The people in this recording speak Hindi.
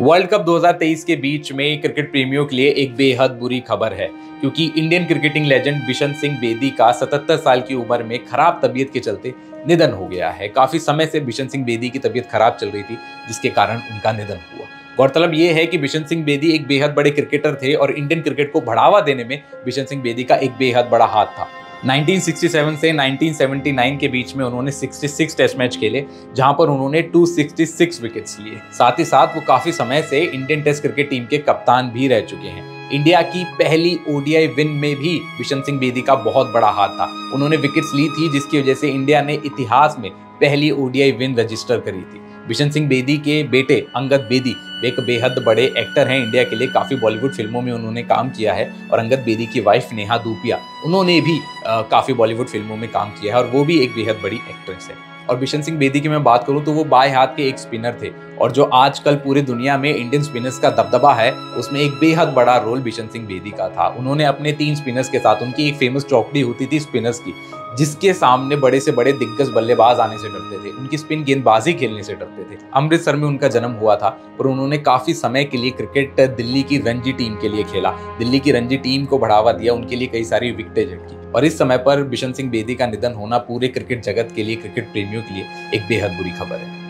वर्ल्ड कप 2023 के बीच में क्रिकेट प्रेमियों के लिए एक बेहद बुरी खबर है, क्योंकि Indian cricketing legend Bishan Singh Bedi का 77 साल की उम्र में खराब तबीयत के चलते निधन हो गया है। काफ़ी समय से बिशन सिंह बेदी की तबीयत खराब चल रही थी, जिसके कारण उनका निधन हुआ। गौरतलब ये है कि बिशन सिंह बेदी एक बेहद बड़े क्रिकेटर थे और इंडियन क्रिकेट को बढ़ावा देने में बिशन सिंह बेदी का एक बेहद बड़ा हाथ था। 1967 से 1979 के बीच में उन्होंने 66 टेस्ट मैच खेले, जहाँ पर उन्होंने 266 विकेट्स लिए। साथ ही साथ वो काफ़ी समय से इंडियन टेस्ट क्रिकेट टीम के कप्तान भी रह चुके हैं। इंडिया की पहली ओडीआई विन में भी बिशन सिंह बेदी का बहुत बड़ा हाथ था। उन्होंने विकेट्स ली थी, जिसकी वजह से इंडिया ने इतिहास में पहली ओडीआई विन रजिस्टर करी थी। बिशन सिंह बेदी के बेटे अंगद बेदी एक बेहद बड़े एक्टर हैं। इंडिया के लिए काफ़ी बॉलीवुड फ़िल्मों में उन्होंने काम किया है और अंगद बेदी की वाइफ नेहा दूपिया, उन्होंने भी काफ़ी बॉलीवुड फ़िल्मों में काम किया है और वो भी एक बेहद बड़ी एक्ट्रेस है। और बिशन सिंह बेदी की मैं बात करूँ तो वो बाएँ हाथ के एक स्पिनर थे। और जो आजकल पूरी दुनिया में इंडियन स्पिनर्स का दबदबा है, उसमें एक बेहद बड़ा रोल बिशन सिंह बेदी का था। उन्होंने अपने तीन स्पिनर्स के साथ उनकी एक फ़ेमस चौकड़ी होती थी स्पिनर्स की, जिसके सामने बड़े से बड़े दिग्गज बल्लेबाज आने से डरते थे, उनकी स्पिन गेंदबाजी खेलने से डरते थे। अमृतसर में उनका जन्म हुआ था और उन्होंने काफ़ी समय के लिए क्रिकेट दिल्ली की रणजी टीम के लिए खेला। दिल्ली की रणजी टीम को बढ़ावा दिया, उनके लिए कई सारी विकटें झटकी। और इस समय पर बिशन सिंह बेदी का निधन होना पूरे क्रिकेट जगत के लिए क्रिकेट प्रेमियों के लिए एक बेहद बुरी खबर है।